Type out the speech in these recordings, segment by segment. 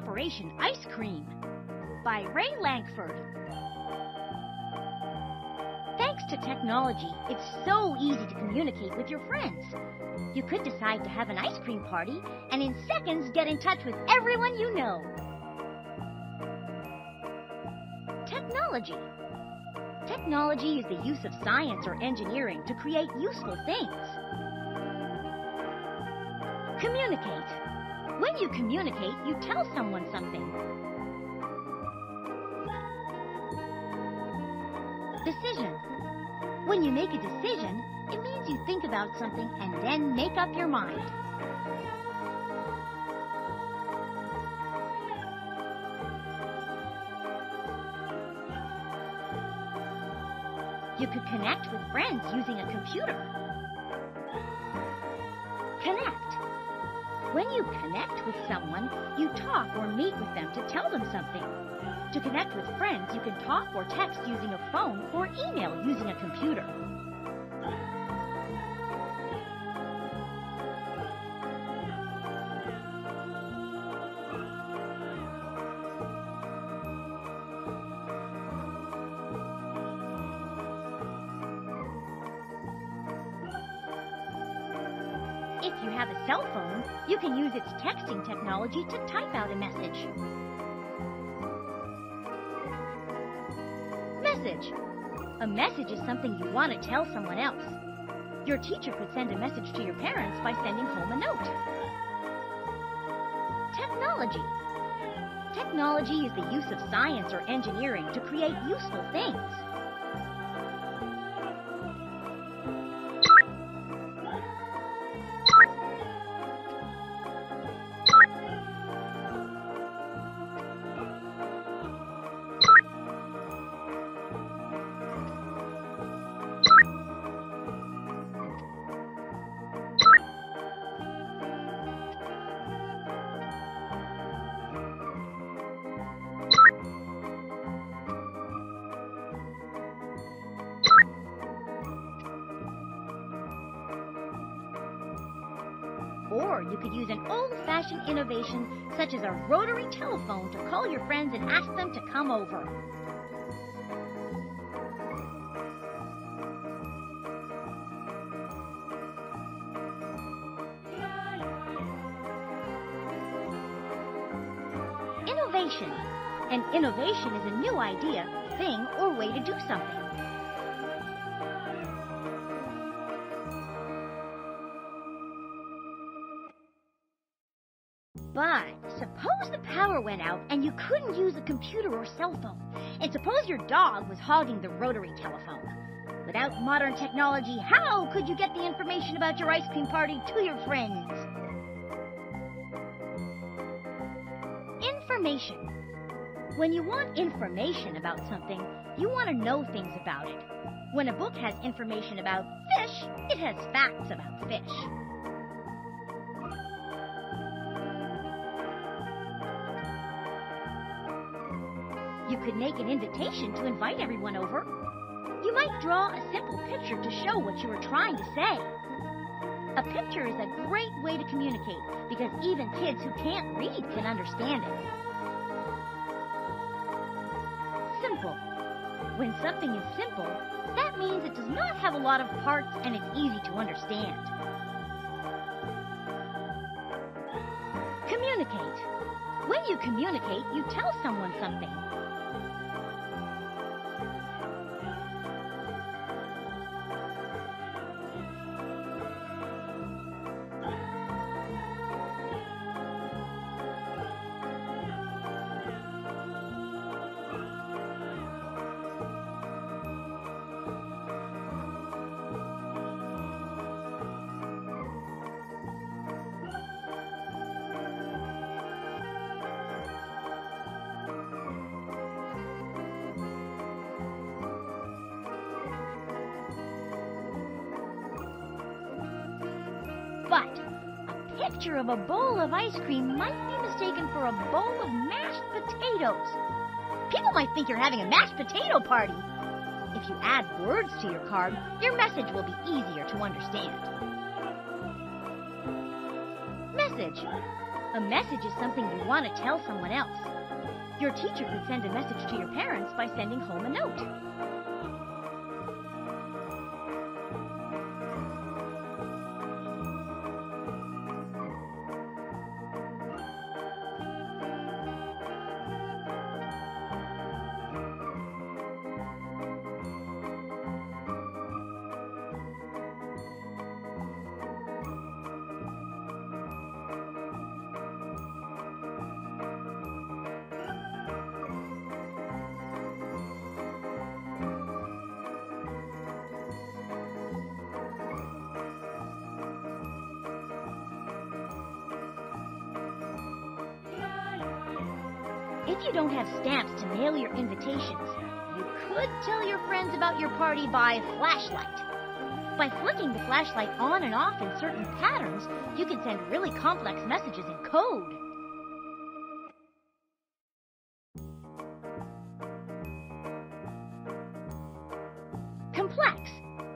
Operation Ice Cream by Ray Lankford. Thanks to technology, it's so easy to communicate with your friends. You could decide to have an ice cream party and in seconds get in touch with everyone you know. Technology. Technology is the use of science or engineering to create useful things. Communicate. When you communicate, you tell someone something. Decision. When you make a decision, it means you think about something and then make up your mind. You could connect with friends using a computer. Connect. When you connect with someone, you talk or meet with them to tell them something. To connect with friends, you can talk or text using a phone or email using a computer. If you have a cell phone, you can use its texting technology to type out a message. Message. A message is something you want to tell someone else. Your teacher could send a message to your parents by sending home a note. Technology. Technology is the use of science or engineering to create useful things. Or you could use an old-fashioned innovation such as a rotary telephone to call your friends and ask them to come over. Innovation. An innovation is a new idea, thing, or way to do something. But suppose the power went out and you couldn't use a computer or cell phone. And suppose your dog was hogging the rotary telephone. Without modern technology, how could you get the information about your ice cream party to your friends? Information. When you want information about something, you want to know things about it. When a book has information about fish, it has facts about fish. You could make an invitation to invite everyone over. You might draw a simple picture to show what you are trying to say. A picture is a great way to communicate because even kids who can't read can understand it. Simple. When something is simple, that means it does not have a lot of parts and it's easy to understand. Communicate. When you communicate, you tell someone something. Picture of a bowl of ice cream might be mistaken for a bowl of mashed potatoes. People might think you're having a mashed potato party. If you add words to your card, your message will be easier to understand. Message. A message is something you want to tell someone else. Your teacher could send a message to your parents by sending home a note. If you don't have stamps to mail your invitations, you could tell your friends about your party by flashlight. By flicking the flashlight on and off in certain patterns, you can send really complex messages in code. Complex.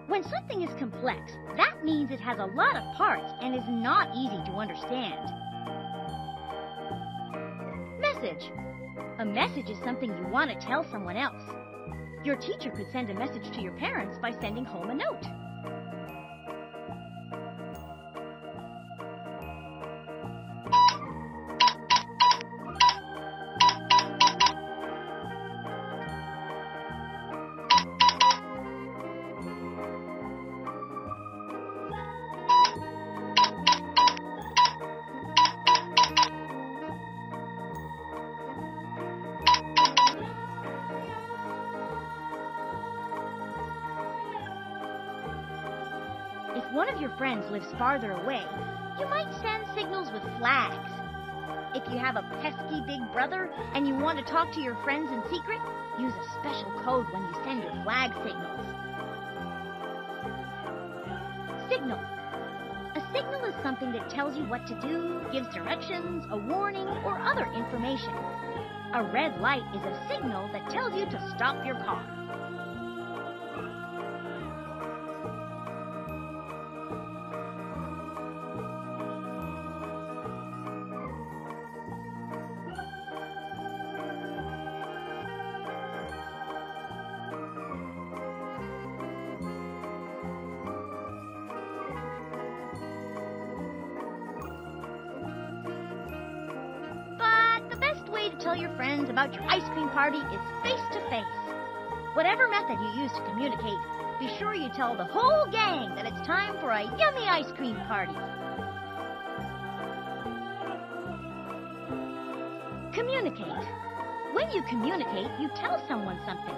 When something is complex, that means it has a lot of parts and is not easy to understand. Message. A message is something you want to tell someone else. Your teacher could send a message to your parents by sending home a note. Friends lives farther away, you might send signals with flags. If you have a pesky big brother and you want to talk to your friends in secret, use a special code when you send your flag signals. Signal. A signal is something that tells you what to do, gives directions, a warning, or other information. A red light is a signal that tells you to stop your car. Tell your friends about your ice cream party is face to face. Whatever method you use to communicate, be sure you tell the whole gang that it's time for a yummy ice cream party. Communicate. When you communicate, you tell someone something.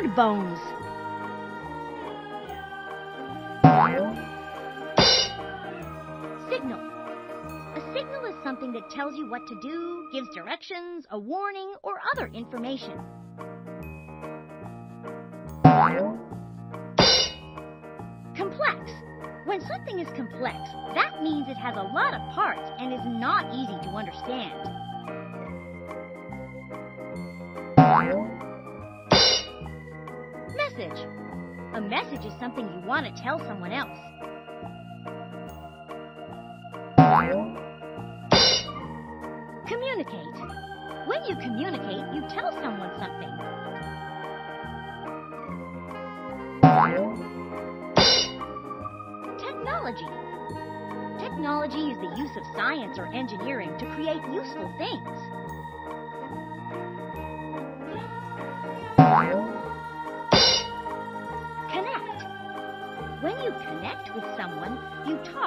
Word bones. Signal. A signal is something that tells you what to do, gives directions, a warning, or other information. Complex. When something is complex, that means it has a lot of parts and is not easy to understand. Message is something you want to tell someone else. Communicate. When you communicate, you tell someone something. Technology. Technology is the use of science or engineering to create useful things.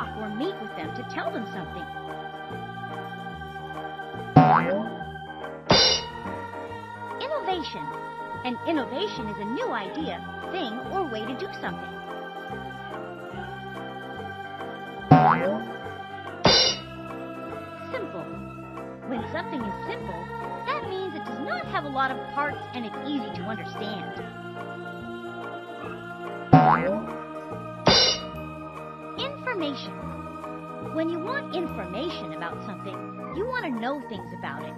Talk or meet with them to tell them something. Innovation. An innovation is a new idea, thing, or way to do something. Simple. When something is simple, that means it does not have a lot of parts and it's easy to understand. Information. When you want information about something, you want to know things about it.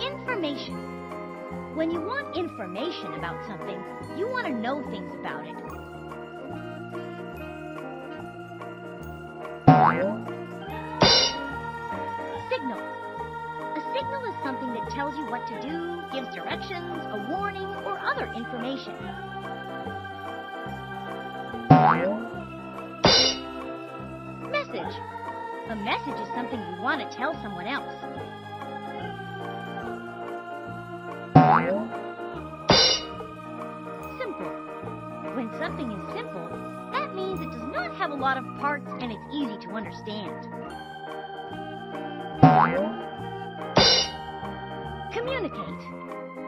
Information. When you want information about something, you want to know things about it. What to do, gives directions, a warning, or other information. Message. A message is something you want to tell someone else. Simple. When something is simple, that means it does not have a lot of parts and it's easy to understand.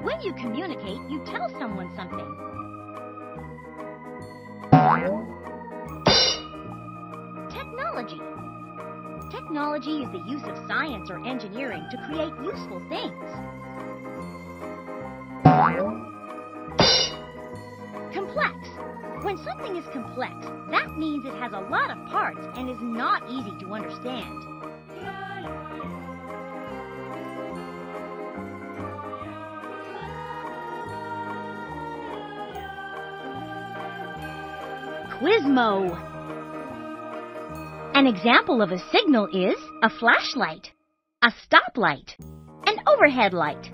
When you communicate, you tell someone something. Technology. Technology is the use of science or engineering to create useful things. Complex. When something is complex, that means it has a lot of parts and is not easy to understand. Quizmo. An example of a signal is a flashlight, a stoplight, an overhead light.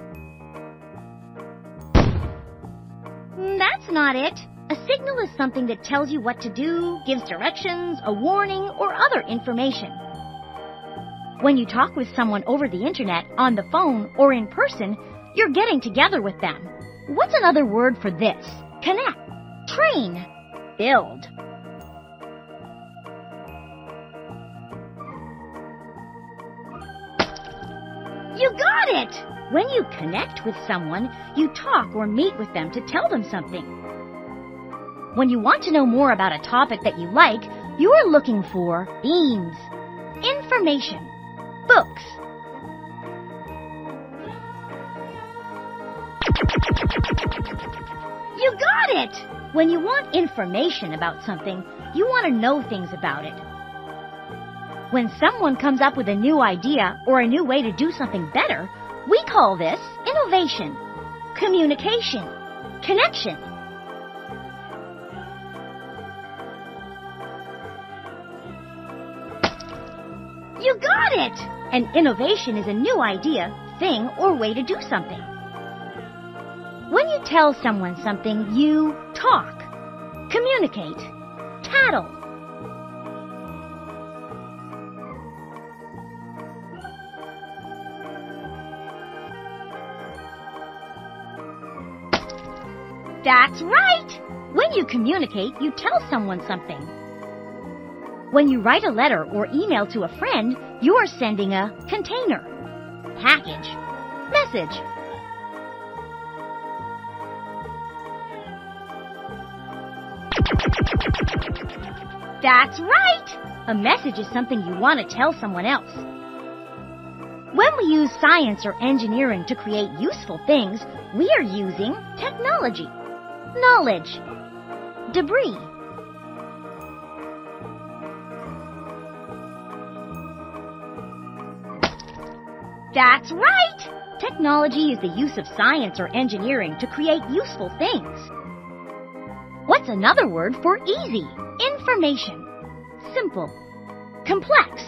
Hmm, that's not it. A signal is something that tells you what to do, gives directions, a warning, or other information. When you talk with someone over the internet, on the phone, or in person, you're getting together with them. What's another word for this? Connect, train, build. You got it! When you connect with someone, you talk or meet with them to tell them something. When you want to know more about a topic that you like, you are looking for themes, information, books. When you want information about something, you want to know things about it. When someone comes up with a new idea or a new way to do something better, we call this innovation, communication, connection. You got it! An innovation is a new idea, thing, or way to do something. Tell someone something, you talk, communicate, tattle. That's right! When you communicate, you tell someone something. When you write a letter or email to a friend, you are sending a container, package, message. That's right! A message is something you want to tell someone else. When we use science or engineering to create useful things, we are using technology, knowledge, debris. That's right! Technology is the use of science or engineering to create useful things. What's another word for easy? Information. Simple. Complex.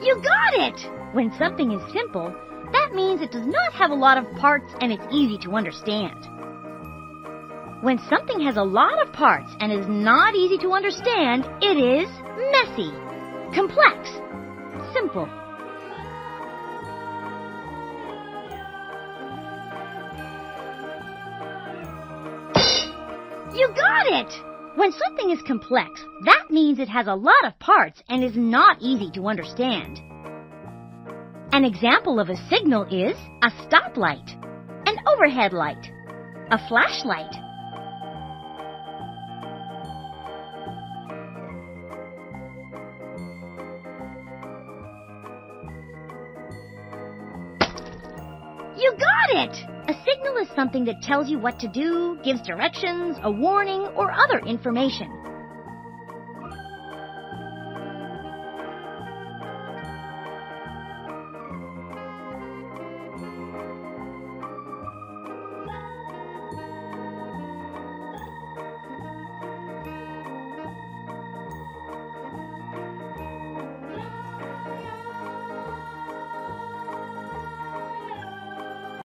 You got it! When something is simple, that means it does not have a lot of parts and it's easy to understand. When something has a lot of parts and is not easy to understand, it is messy, complex, simple. You got it! When something is complex, that means it has a lot of parts and is not easy to understand. An example of a signal is a stoplight, an overhead light, a flashlight. Got it! A signal is something that tells you what to do, gives directions, a warning, or other information.